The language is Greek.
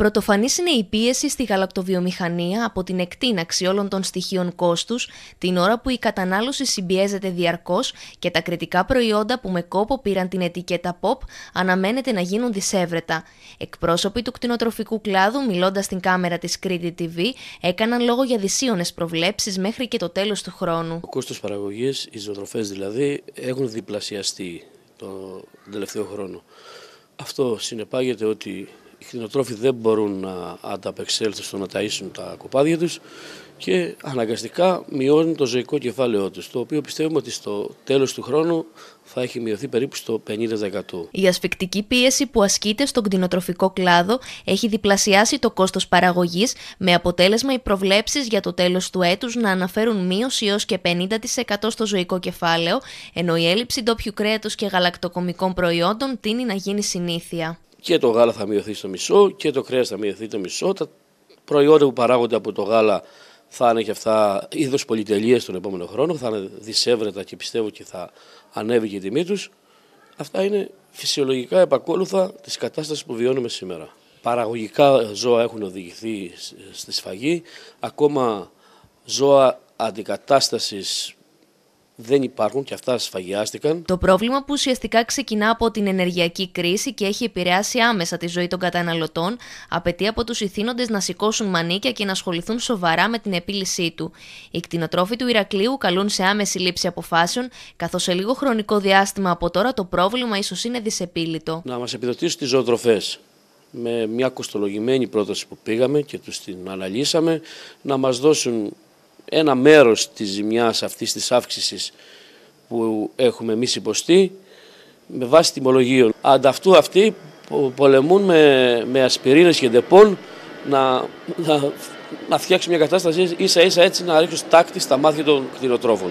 Πρωτοφανής είναι η πίεση στη γαλακτοβιομηχανία από την εκτείναξη όλων των στοιχείων κόστους, την ώρα που η κατανάλωση συμπιέζεται διαρκώς και τα κριτικά προϊόντα που με κόπο πήραν την ετικέτα POP αναμένεται να γίνουν δισεύρετα. Εκπρόσωποι του κτηνοτροφικού κλάδου, μιλώντας στην κάμερα της Κρήτη TV, έκαναν λόγο για δυσίωνες προβλέψεις μέχρι και το τέλος του χρόνου. Ο κόστος παραγωγής, οι ζωοτροφές δηλαδή, έχουν διπλασιαστεί τον τελευταίο χρόνο. Αυτό συνεπάγεται ότι οι κτηνοτρόφοι δεν μπορούν να ανταπεξέλθουν στο να ταΐσουν τα κοπάδια τους και αναγκαστικά μειώνουν το ζωικό κεφάλαιό τους, το οποίο πιστεύουμε ότι στο τέλος του χρόνου θα έχει μειωθεί περίπου στο 50%. Η ασφικτική πίεση που ασκείται στον κτηνοτροφικό κλάδο έχει διπλασιάσει το κόστος παραγωγής, με αποτέλεσμα οι προβλέψεις για το τέλος του έτους να αναφέρουν μείωση έως και 50% στο ζωικό κεφάλαιο, ενώ η έλλειψη ντόπιου κρέατος και γαλακτοκομικών προϊόντων τίνει να γίνει συνήθεια και το γάλα θα μειωθεί στο μισό και το κρέας θα μειωθεί το μισό. Τα προϊόντα που παράγονται από το γάλα θα είναι και αυτά είδος πολυτελείας τον επόμενο χρόνο, θα είναι δισεύρετα και πιστεύω και θα ανέβει και η τιμή τους. Αυτά είναι φυσιολογικά επακόλουθα της κατάστασης που βιώνουμε σήμερα. Παραγωγικά ζώα έχουν οδηγηθεί στη σφαγή, ακόμα ζώα αντικατάστασης δεν υπάρχουν και αυτά σφαγιάστηκαν. Το πρόβλημα που ουσιαστικά ξεκινά από την ενεργειακή κρίση και έχει επηρεάσει άμεσα τη ζωή των καταναλωτών, απαιτεί από τους ηθήνοντες να σηκώσουν μανίκια και να ασχοληθούν σοβαρά με την επίλυσή του. Οι κτηνοτρόφοι του Ηρακλείου καλούν σε άμεση λήψη αποφάσεων, καθώς σε λίγο χρονικό διάστημα από τώρα το πρόβλημα ίσως είναι δυσεπίλητο. Να μας επιδοτήσουν τις ζωοτροφές με μια κοστολογημένη πρόταση που πήγαμε και τους την αναλύσαμε, να μας δώσουν ένα μέρος της ζημιάς αυτής της αύξησης που έχουμε εμείς υποστεί με βάση τιμολογίων. Αντ' αυτού αυτοί πολεμούν με, με ασπιρίνες και ντεπόν να, να, να φτιάξουν μια κατάσταση ίσα ίσα έτσι να ρίξουν στάχτη στα μάτια των κτηνοτρόφων.